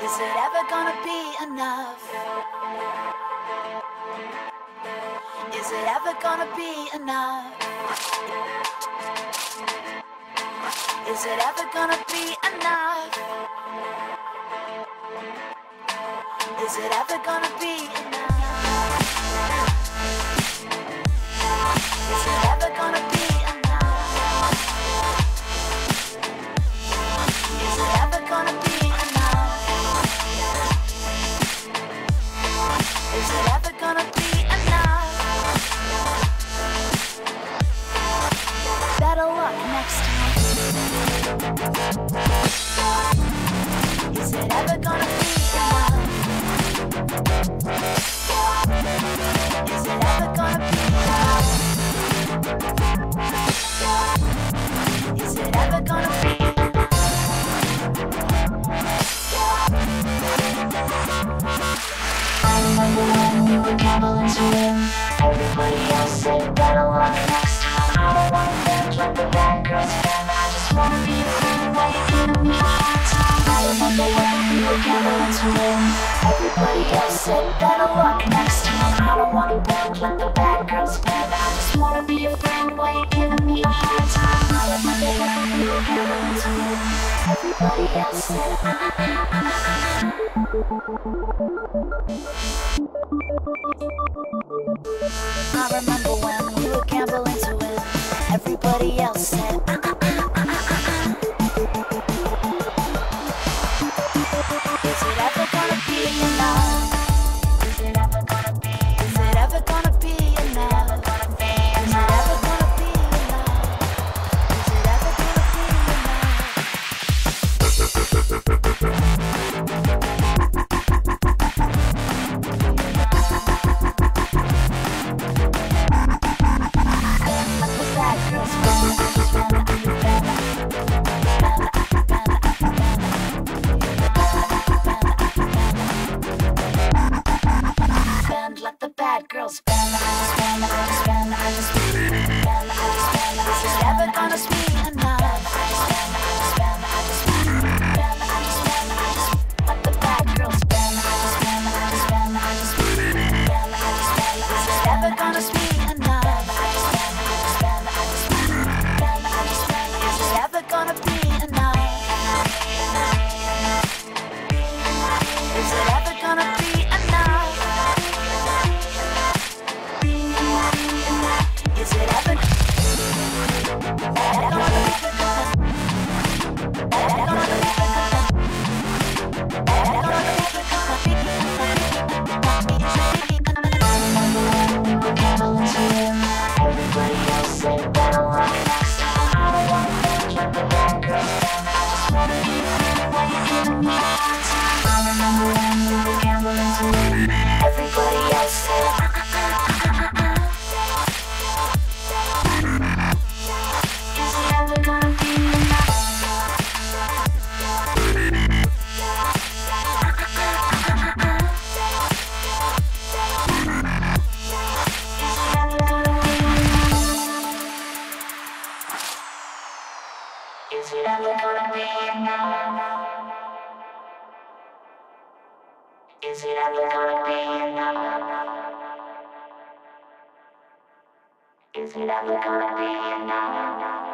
Is it ever gonna be enough? Is it ever gonna be enough? Is it ever gonna be enough? Is it ever gonna be enough? buddy has said better luck next time I don't wanna bend, let the bad girls I just wanna be a friend while you're giving me a hard time. All of Everybody else said ah, ah, ah, I remember let the bad girls spend hours, spend hours, spend hours, spend hours, spend hours, stepping on us, me and mine. Gonna speak Is it ever gonna be enough? Is it ever gonna be enough?